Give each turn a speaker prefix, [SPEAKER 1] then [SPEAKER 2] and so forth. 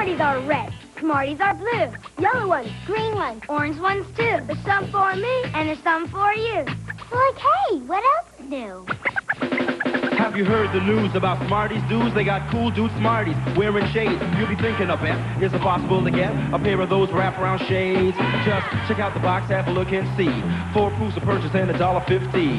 [SPEAKER 1] Smarties are red. Smarties are blue. Yellow ones, green ones, orange ones too. There's some for me and there's some for you.
[SPEAKER 2] Like, hey, what else is new?
[SPEAKER 3] Have you heard the news about Smarties dudes? They got cool dude Smarties wearing shades. You'll be thinking, I bet, is it possible to get a pair of those wraparound shades? Just check out the box, have a look and see. Four proofs of purchase and a dollar fifty.